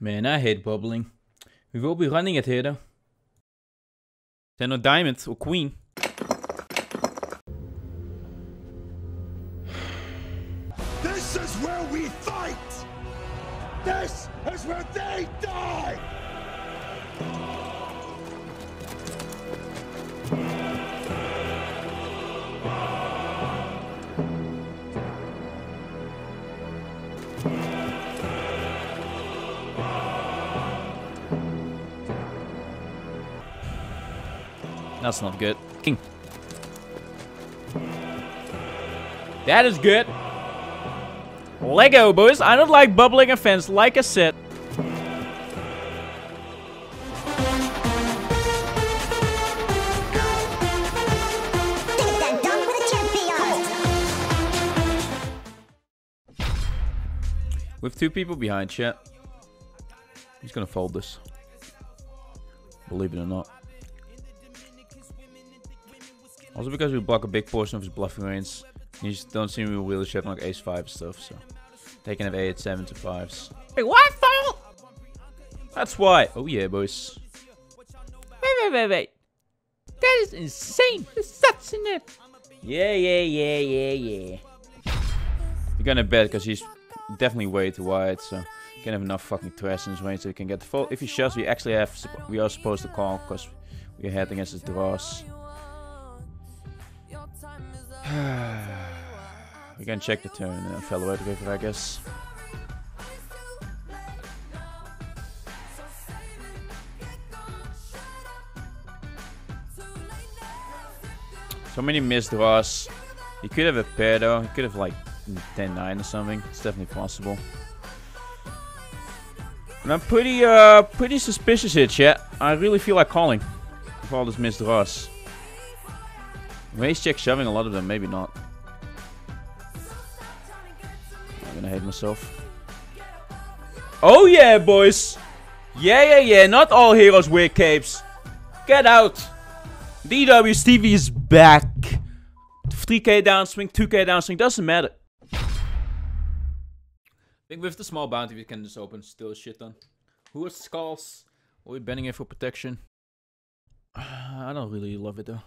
Man, I hate bubbling. We will be running it here though. Ten or diamond or queen. This is where we fight! This is where they die! That's not good. King. That is good. Lego, boys. I don't like bubbling offense, like I said. With two people behind, chat. He's gonna fold this. Believe it or not. Also because we block a big portion of his bluffing range, you just don't see me really shit like ace 5 stuff, so they can have 8, 7 to 5s. Wait, what fold? That's why. Oh yeah, boys. Wait, wait, wait, wait. That is insane. There's such in it. Yeah, yeah, yeah, yeah, yeah. You're gonna bet because he's definitely way too wide, so you can have enough fucking trash in his range so you can get the fold. If he shoves, we actually have, we are supposed to call because we're heading against his draws. We can check the turn uh, fellow out river, I guess. So many missed draws. He could have a pair though. He could have like 10-9 or something. It's definitely possible. And I'm pretty, uh, pretty suspicious here, chat. I really feel like calling with all this missed draws. Race check shoving a lot of them, maybe not. I'm gonna hate myself. Oh yeah, boys! Yeah, yeah, yeah, not all heroes wear capes. Get out! DW Stevie is back. 3k downswing, 2k downswing, doesn't matter. I think with the small bounty we can just open still shit on. Who has skulls? Are we banning it for protection? I don't really love it though.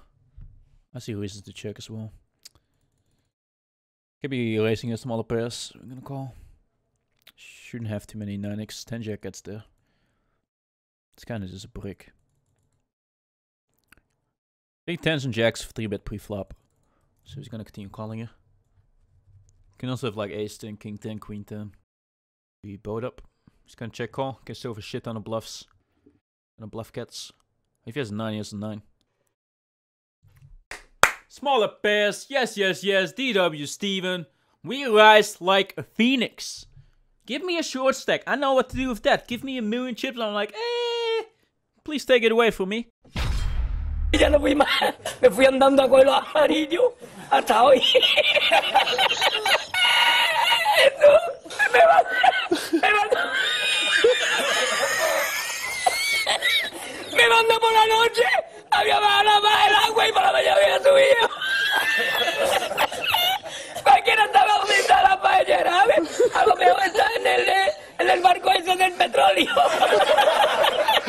I see reasons to check as well. Could be racing a smaller pairs. I'm gonna call. Shouldn't have too many 9x 10 jack gets there. It's kind of just a brick. Think 10s and jacks 3 bet pre flop. So he's gonna continue calling it. Can also have like ace 10, king 10, queen 10. Be both up. He's gonna check call. Can still have shit on the bluffs. And the bluff cats. If he has a 9, he has a 9. Smaller pairs, yes, yes, yes, DW Steven. We rise like a phoenix. Give me a short stack. I know what to do with that. Give me a million chips. I'm like, eh. Please take it away from me. Ya no fui más. Me fui andando a cuelo amarillo hasta hoy. me va, me va, me mandó por la noche. Había bajado la más el agua y por la mañana había subido. Cualquiera estaba donde la paellera. A lo mejor está en el, en el barco ese del petróleo.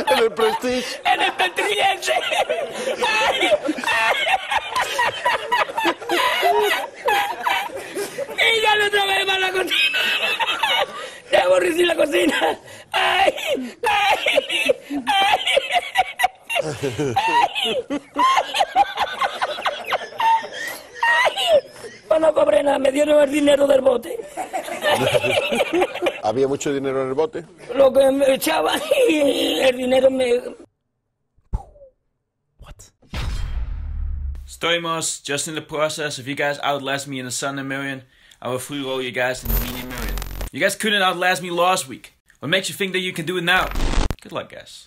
En el Prestige. En el Petriense. Y ya no trabajé más la cocina. Te aburrí la cocina. Ay, ay, ay. No cobré nada, me dieron el dinero del bote. ¿Había mucho dinero en el bote? Lo que me echaban y el dinero me... What? Stoimos, just in the process. If you guys outlast me in the Sunday Million, I will free roll you guys in the Medium Million. You guys couldn't outlast me last week. What makes you think that you can do it now? Good luck, guys.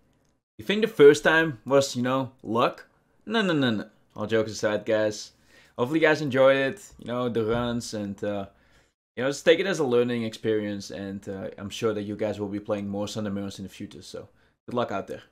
You think the first time was, you know, luck? No, no, no, no. All jokes aside, guys. Hopefully, you guys enjoyed it. You know, the runs and, uh, you know, just take it as a learning experience. And uh, I'm sure that you guys will be playing more Sunday Millions in the future. So, good luck out there.